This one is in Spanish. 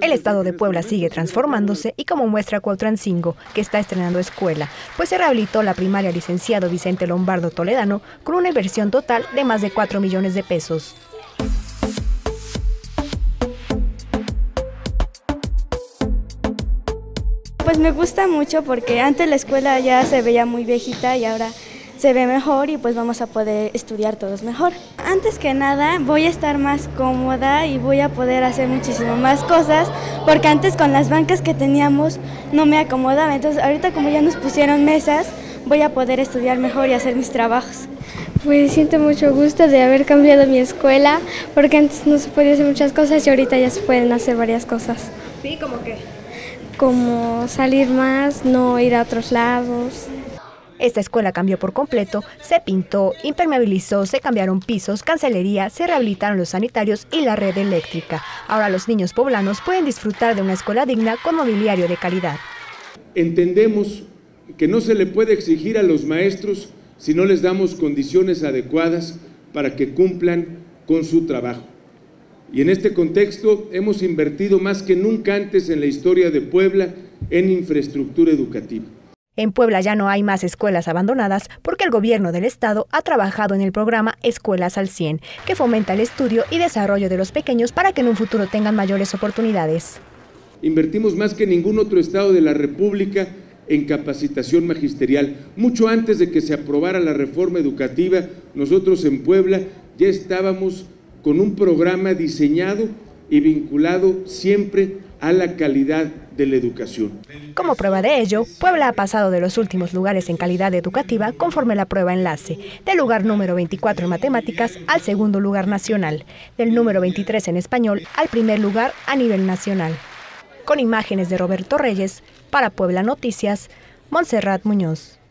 El estado de Puebla sigue transformándose y como muestra Cuautrancingo, que está estrenando escuela, pues se rehabilitó la primaria licenciado Vicente Lombardo Toledano con una inversión total de más de 4 millones de pesos. Pues me gusta mucho porque antes la escuela ya se veía muy viejita y ahora se ve mejor y pues vamos a poder estudiar todos mejor. Antes que nada voy a estar más cómoda y voy a poder hacer muchísimo más cosas porque antes con las bancas que teníamos no me acomodaba, entonces ahorita como ya nos pusieron mesas voy a poder estudiar mejor y hacer mis trabajos. Pues siento mucho gusto de haber cambiado mi escuela porque antes no se podía hacer muchas cosas y ahorita ya se pueden hacer varias cosas. ¿Sí? ¿Cómo qué? Como salir más, no ir a otros lados. Esta escuela cambió por completo, se pintó, impermeabilizó, se cambiaron pisos, cancelería, se rehabilitaron los sanitarios y la red eléctrica. Ahora los niños poblanos pueden disfrutar de una escuela digna con mobiliario de calidad. Entendemos que no se le puede exigir a los maestros si no les damos condiciones adecuadas para que cumplan con su trabajo. Y en este contexto hemos invertido más que nunca antes en la historia de Puebla en infraestructura educativa. En Puebla ya no hay más escuelas abandonadas porque el gobierno del estado ha trabajado en el programa Escuelas al 100, que fomenta el estudio y desarrollo de los pequeños para que en un futuro tengan mayores oportunidades. Invertimos más que ningún otro estado de la República en capacitación magisterial. Mucho antes de que se aprobara la reforma educativa, nosotros en Puebla ya estábamos con un programa diseñado y vinculado siempre a la calidad de la educación. Como prueba de ello, Puebla ha pasado de los últimos lugares en calidad educativa conforme la prueba enlace, del lugar número 24 en matemáticas al segundo lugar nacional, del número 23 en español al primer lugar a nivel nacional. Con imágenes de Roberto Reyes, para Puebla Noticias, Montserrat Muñoz.